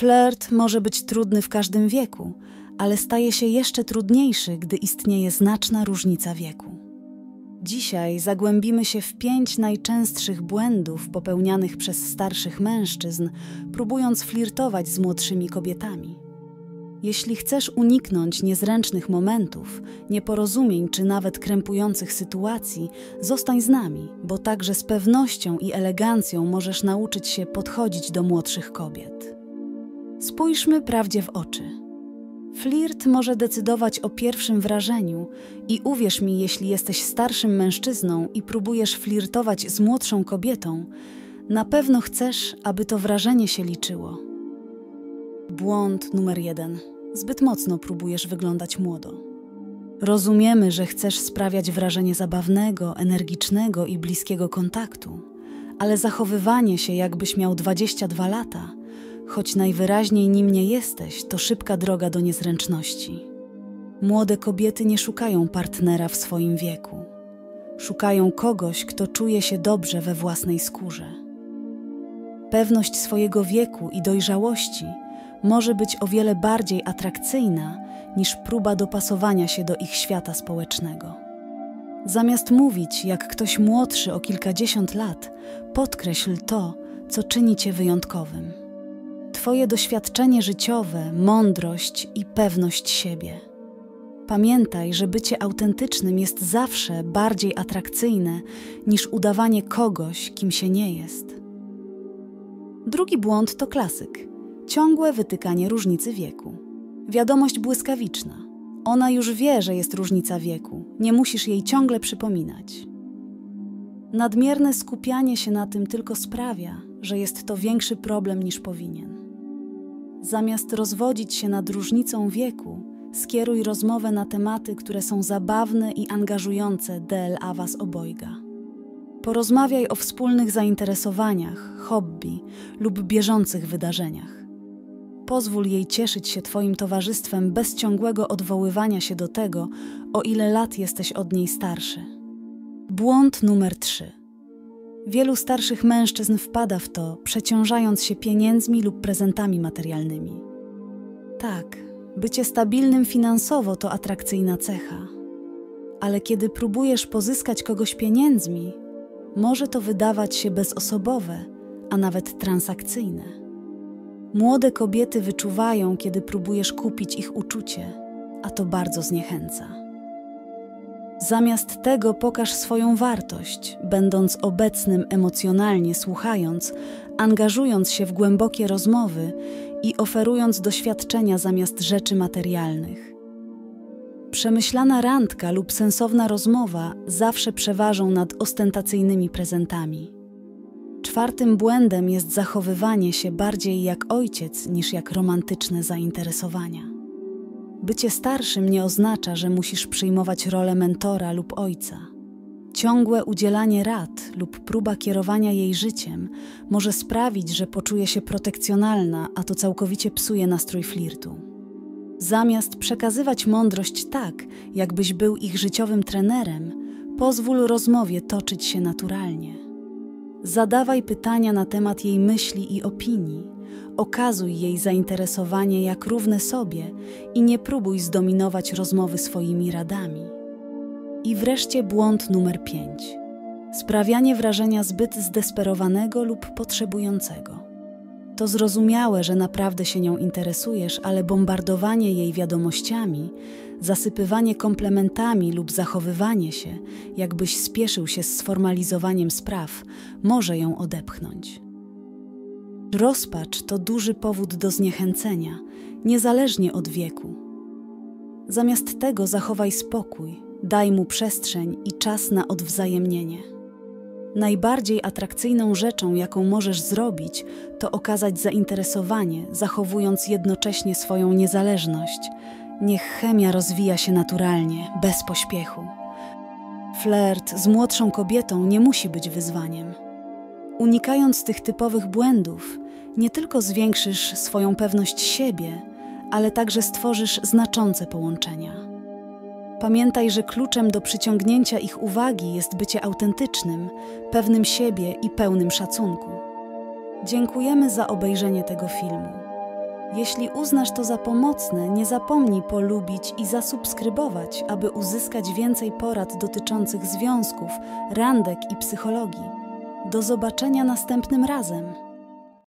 Flirt może być trudny w każdym wieku, ale staje się jeszcze trudniejszy, gdy istnieje znaczna różnica wieku. Dzisiaj zagłębimy się w pięć najczęstszych błędów popełnianych przez starszych mężczyzn, próbując flirtować z młodszymi kobietami. Jeśli chcesz uniknąć niezręcznych momentów, nieporozumień czy nawet krępujących sytuacji, zostań z nami, bo także z pewnością i elegancją możesz nauczyć się podchodzić do młodszych kobiet. Spójrzmy prawdzie w oczy. Flirt może decydować o pierwszym wrażeniu i uwierz mi, jeśli jesteś starszym mężczyzną i próbujesz flirtować z młodszą kobietą, na pewno chcesz, aby to wrażenie się liczyło. Błąd numer jeden. Zbyt mocno próbujesz wyglądać młodo. Rozumiemy, że chcesz sprawiać wrażenie zabawnego, energicznego i bliskiego kontaktu, ale zachowywanie się, jakbyś miał 22 lata, choć najwyraźniej nim nie jesteś, to szybka droga do niezręczności. Młode kobiety nie szukają partnera w swoim wieku. Szukają kogoś, kto czuje się dobrze we własnej skórze. Pewność swojego wieku i dojrzałości może być o wiele bardziej atrakcyjna niż próba dopasowania się do ich świata społecznego. Zamiast mówić jak ktoś młodszy o kilkadziesiąt lat, podkreśl to, co czyni cię wyjątkowym. Twoje doświadczenie życiowe, mądrość i pewność siebie. Pamiętaj, że bycie autentycznym jest zawsze bardziej atrakcyjne niż udawanie kogoś, kim się nie jest. Drugi błąd to klasyk ciągłe wytykanie różnicy wieku. Wiadomość błyskawiczna. Ona już wie, że jest różnica wieku, nie musisz jej ciągle przypominać. Nadmierne skupianie się na tym tylko sprawia, że jest to większy problem niż powinien. Zamiast rozwodzić się nad różnicą wieku, skieruj rozmowę na tematy, które są zabawne i angażujące DLA Was obojga. Porozmawiaj o wspólnych zainteresowaniach, hobby lub bieżących wydarzeniach pozwól jej cieszyć się Twoim towarzystwem bez ciągłego odwoływania się do tego, o ile lat jesteś od niej starszy. Błąd numer 3. Wielu starszych mężczyzn wpada w to, przeciążając się pieniędzmi lub prezentami materialnymi. Tak, bycie stabilnym finansowo to atrakcyjna cecha, ale kiedy próbujesz pozyskać kogoś pieniędzmi, może to wydawać się bezosobowe, a nawet transakcyjne. Młode kobiety wyczuwają, kiedy próbujesz kupić ich uczucie, a to bardzo zniechęca. Zamiast tego pokaż swoją wartość, będąc obecnym emocjonalnie, słuchając, angażując się w głębokie rozmowy i oferując doświadczenia zamiast rzeczy materialnych. Przemyślana randka lub sensowna rozmowa zawsze przeważą nad ostentacyjnymi prezentami. Czwartym błędem jest zachowywanie się bardziej jak ojciec niż jak romantyczne zainteresowania. Bycie starszym nie oznacza, że musisz przyjmować rolę mentora lub ojca. Ciągłe udzielanie rad lub próba kierowania jej życiem może sprawić, że poczuje się protekcjonalna, a to całkowicie psuje nastrój flirtu. Zamiast przekazywać mądrość tak, jakbyś był ich życiowym trenerem, pozwól rozmowie toczyć się naturalnie. Zadawaj pytania na temat jej myśli i opinii. Okazuj jej zainteresowanie jak równe sobie i nie próbuj zdominować rozmowy swoimi radami. I wreszcie błąd numer 5. Sprawianie wrażenia zbyt zdesperowanego lub potrzebującego. To zrozumiałe, że naprawdę się nią interesujesz, ale bombardowanie jej wiadomościami zasypywanie komplementami lub zachowywanie się, jakbyś spieszył się z sformalizowaniem spraw, może ją odepchnąć. Rozpacz to duży powód do zniechęcenia, niezależnie od wieku. Zamiast tego zachowaj spokój, daj mu przestrzeń i czas na odwzajemnienie. Najbardziej atrakcyjną rzeczą, jaką możesz zrobić, to okazać zainteresowanie, zachowując jednocześnie swoją niezależność, Niech chemia rozwija się naturalnie, bez pośpiechu. Flirt z młodszą kobietą nie musi być wyzwaniem. Unikając tych typowych błędów, nie tylko zwiększysz swoją pewność siebie, ale także stworzysz znaczące połączenia. Pamiętaj, że kluczem do przyciągnięcia ich uwagi jest bycie autentycznym, pewnym siebie i pełnym szacunku. Dziękujemy za obejrzenie tego filmu. Jeśli uznasz to za pomocne, nie zapomnij polubić i zasubskrybować, aby uzyskać więcej porad dotyczących związków, randek i psychologii. Do zobaczenia następnym razem.